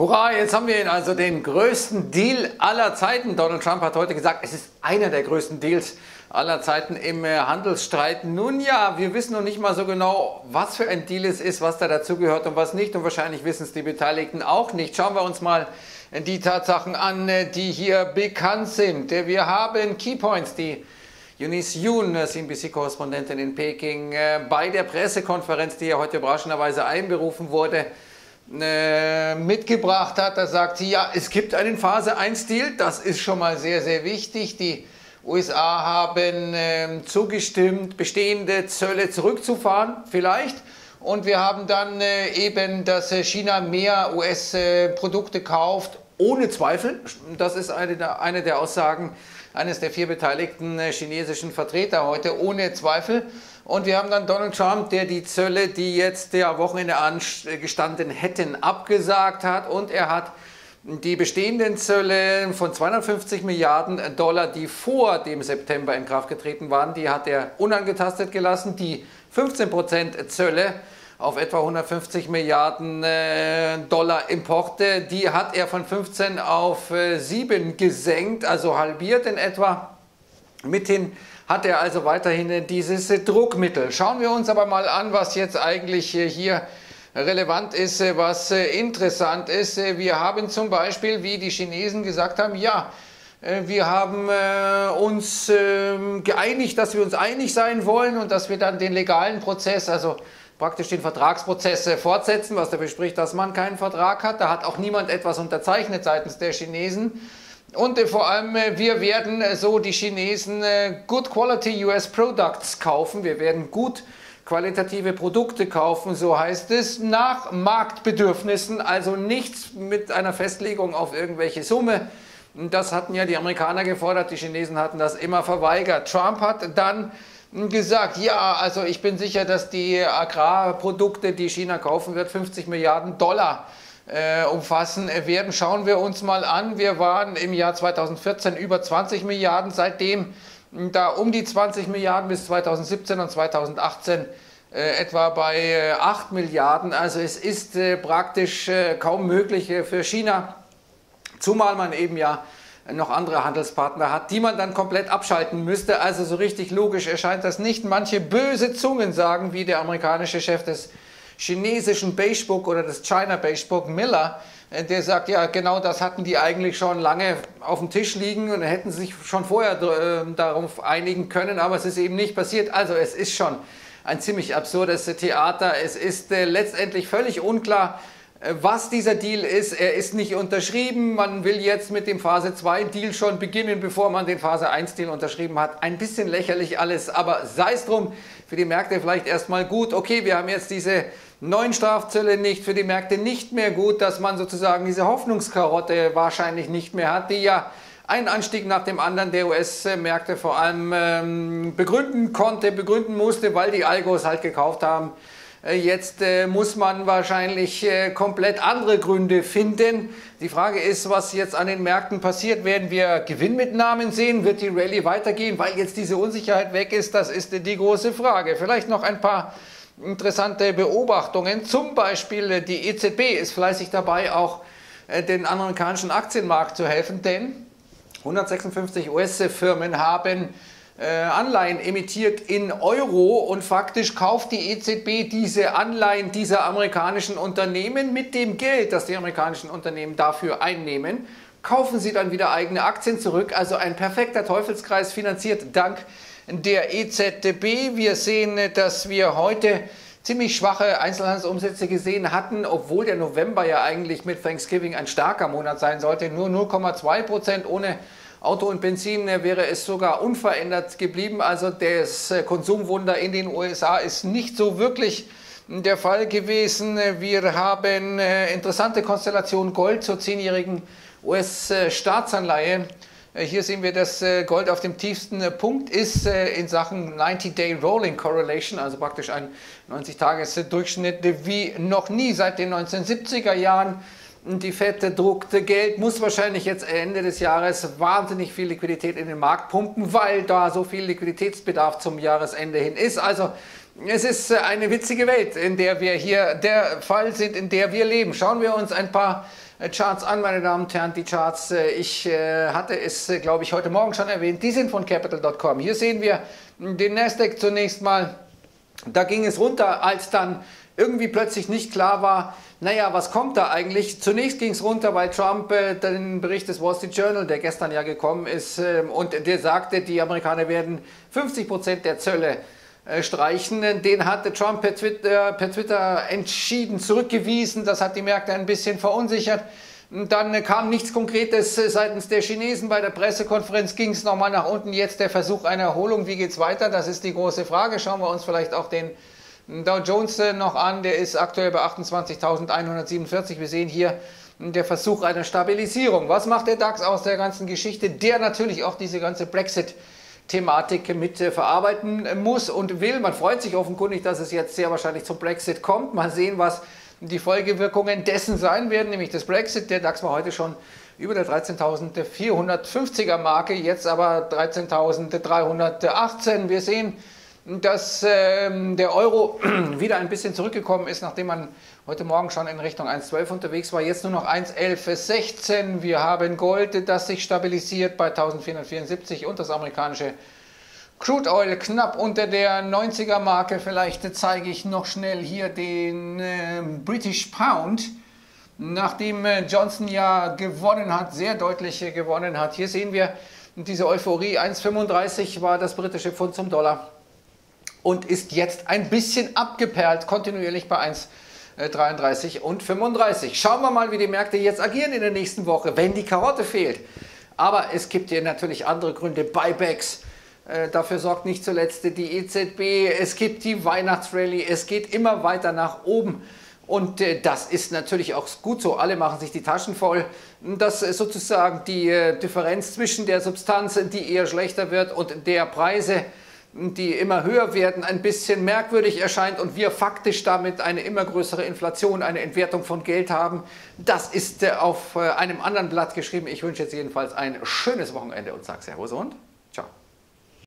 Hurra, jetzt haben wir also den größten Deal aller Zeiten. Donald Trump hat heute gesagt, es ist einer der größten Deals aller Zeiten im äh, Handelsstreit. Nun ja, wir wissen noch nicht mal so genau, was für ein Deal es ist, was da dazugehört und was nicht. Und wahrscheinlich wissen es die Beteiligten auch nicht. Schauen wir uns mal die Tatsachen an, äh, die hier bekannt sind. Äh, wir haben Keypoints, die Eunice Yoon, CNBC-Korrespondentin in Peking, bei der Pressekonferenz, die ja heute überraschenderweise einberufen wurde, äh, mitgebracht hat. Da sagt sie, ja, es gibt einen Phase 1 Deal, das ist schon mal sehr, sehr wichtig. Die USA haben äh, zugestimmt, bestehende Zölle zurückzufahren, vielleicht. Und wir haben dann äh, eben, dass äh, China mehr US-Produkte kauft, ohne Zweifel. Das ist eine der, eine der Aussagen eines der vier beteiligten äh, chinesischen Vertreter heute, ohne Zweifel. Und wir haben dann Donald Trump, der die Zölle, die jetzt der Wochenende angestanden hätten, abgesagt hat. Und er hat die bestehenden Zölle von 250 Milliarden Dollar, die vor dem September in Kraft getreten waren, die hat er unangetastet gelassen. Die 15 Prozent Zölle auf etwa 150 Milliarden äh, Dollar Importe. Die hat er von 15 auf äh, 7 gesenkt, also halbiert in etwa. Mithin hat er also weiterhin dieses äh, Druckmittel. Schauen wir uns aber mal an, was jetzt eigentlich äh, hier relevant ist, äh, was interessant ist. Wir haben zum Beispiel, wie die Chinesen gesagt haben, ja, wir haben uns ähm, geeinigt, dass wir uns einig sein wollen und dass wir dann den legalen Prozess, also praktisch den Vertragsprozess fortsetzen, was dafür spricht, dass man keinen Vertrag hat. Da hat auch niemand etwas unterzeichnet seitens der Chinesen. Und äh, vor allem, äh, wir werden äh, so die Chinesen Good Quality US Products kaufen. Wir werden gut qualitative Produkte kaufen, so heißt es, nach Marktbedürfnissen, also nichts mit einer Festlegung auf irgendwelche Summe. Das hatten ja die Amerikaner gefordert, die Chinesen hatten das immer verweigert. Trump hat dann gesagt, ja, also ich bin sicher, dass die Agrarprodukte, die China kaufen wird, 50 Milliarden Dollar äh, umfassen werden. Schauen wir uns mal an, wir waren im Jahr 2014 über 20 Milliarden, seitdem da um die 20 Milliarden bis 2017 und 2018 äh, etwa bei äh, 8 Milliarden. Also es ist äh, praktisch äh, kaum möglich äh, für China, zumal man eben ja noch andere Handelspartner hat, die man dann komplett abschalten müsste. Also so richtig logisch erscheint das nicht. Manche böse Zungen sagen, wie der amerikanische Chef des chinesischen Beigebook oder des China Beigebook Miller, äh, der sagt, ja genau das hatten die eigentlich schon lange auf dem Tisch liegen und hätten sich schon vorher äh, darauf einigen können, aber es ist eben nicht passiert. Also es ist schon ein ziemlich absurdes Theater. Es ist äh, letztendlich völlig unklar, was dieser Deal ist. Er ist nicht unterschrieben. Man will jetzt mit dem Phase 2 Deal schon beginnen, bevor man den Phase 1 Deal unterschrieben hat. Ein bisschen lächerlich alles, aber sei es drum, für die Märkte vielleicht erstmal gut. Okay, wir haben jetzt diese neuen Strafzölle nicht, für die Märkte nicht mehr gut, dass man sozusagen diese Hoffnungskarotte wahrscheinlich nicht mehr hat, die ja einen Anstieg nach dem anderen der US-Märkte vor allem ähm, begründen konnte, begründen musste, weil die Algos halt gekauft haben. Äh, jetzt äh, muss man wahrscheinlich äh, komplett andere Gründe finden. Die Frage ist, was jetzt an den Märkten passiert. Werden wir Gewinnmitnahmen sehen? Wird die Rallye weitergehen, weil jetzt diese Unsicherheit weg ist? Das ist die große Frage. Vielleicht noch ein paar interessante Beobachtungen. Zum Beispiel die EZB ist fleißig dabei, auch den amerikanischen Aktienmarkt zu helfen, denn 156 US-Firmen haben Anleihen emittiert in Euro und faktisch kauft die EZB diese Anleihen dieser amerikanischen Unternehmen mit dem Geld, das die amerikanischen Unternehmen dafür einnehmen, kaufen sie dann wieder eigene Aktien zurück. Also ein perfekter Teufelskreis finanziert dank der EZB. Wir sehen, dass wir heute ziemlich schwache Einzelhandelsumsätze gesehen hatten, obwohl der November ja eigentlich mit Thanksgiving ein starker Monat sein sollte. Nur 0,2 Prozent ohne Auto und Benzin wäre es sogar unverändert geblieben. Also das Konsumwunder in den USA ist nicht so wirklich der Fall gewesen. Wir haben äh, interessante Konstellation Gold zur zehnjährigen US-Staatsanleihe. Äh, hier sehen wir, dass äh, Gold auf dem tiefsten äh, Punkt ist in Sachen 90-Day Rolling Correlation, also praktisch ein 90-Tages-Durchschnitt wie noch nie seit den 1970er Jahren. Die Fed druckt Geld, muss wahrscheinlich jetzt Ende des Jahres wahnsinnig viel Liquidität in den Markt pumpen, weil da so viel Liquiditätsbedarf zum Jahresende hin ist. Also es ist eine witzige Welt, in der wir hier der Fall sind, in der wir leben. Schauen wir uns ein paar Charts an, meine Damen und Herren. Die Charts, ich hatte es, glaube ich, heute Morgen schon erwähnt, die sind von capital.com. Hier sehen wir den Nasdaq zunächst mal. Da ging es runter, als dann irgendwie plötzlich nicht klar war, naja, was kommt da eigentlich? Zunächst ging es runter, weil Trump äh, den Bericht des Wall Street Journal, der gestern ja gekommen ist, äh, und der sagte, die Amerikaner werden 50 Prozent der Zölle äh, streichen. Den hatte Trump per Twitter, per Twitter entschieden zurückgewiesen. Das hat die Märkte ein bisschen verunsichert. Dann kam nichts Konkretes äh, seitens der Chinesen. Bei der Pressekonferenz ging es nochmal nach unten. Jetzt der Versuch einer Erholung. Wie geht es weiter? Das ist die große Frage. Schauen wir uns vielleicht auch den Dow Jones äh, noch an, der ist aktuell bei 28.147. Wir sehen hier hm, der Versuch einer Stabilisierung. Was macht der DAX aus der ganzen Geschichte? Der natürlich auch diese ganze Brexit- Thematik mit äh, verarbeiten muss und will. Man freut sich offenkundig, dass es jetzt sehr wahrscheinlich zum Brexit kommt. Mal sehen, was die Folgewirkungen dessen sein werden, nämlich das Brexit. Der DAX war heute schon über der 13.450er Marke, jetzt aber 13.318. Wir sehen, dass ähm, der Euro wieder ein bisschen zurückgekommen ist, nachdem man heute Morgen schon in Richtung 1,12 unterwegs war. Jetzt nur noch 1,1116. Wir haben Gold, das sich stabilisiert bei 1474 und das amerikanische Crude Oil knapp unter der 90er Marke. Vielleicht zeige ich noch schnell hier den äh, British Pound. Nachdem äh, Johnson ja gewonnen hat, sehr deutlich gewonnen hat. Hier sehen wir diese Euphorie. 1,35 war das britische Pfund zum Dollar und ist jetzt ein bisschen abgeperlt, kontinuierlich bei 1,33 äh, und 35. Schauen wir mal, wie die Märkte jetzt agieren in der nächsten Woche, wenn die Karotte fehlt. Aber es gibt hier natürlich andere Gründe, Buybacks. Äh, dafür sorgt nicht zuletzt die EZB. Es gibt die Weihnachtsrallye. Es geht immer weiter nach oben. Und äh, das ist natürlich auch gut so. Alle machen sich die Taschen voll. Dass sozusagen die Differenz zwischen der Substanz, die eher schlechter wird, und der Preise, die immer höher werden, ein bisschen merkwürdig erscheint und wir faktisch damit eine immer größere Inflation, eine Entwertung von Geld haben. Das ist äh, auf äh, einem anderen Blatt geschrieben. Ich wünsche jetzt jedenfalls ein schönes Wochenende und sage Servus und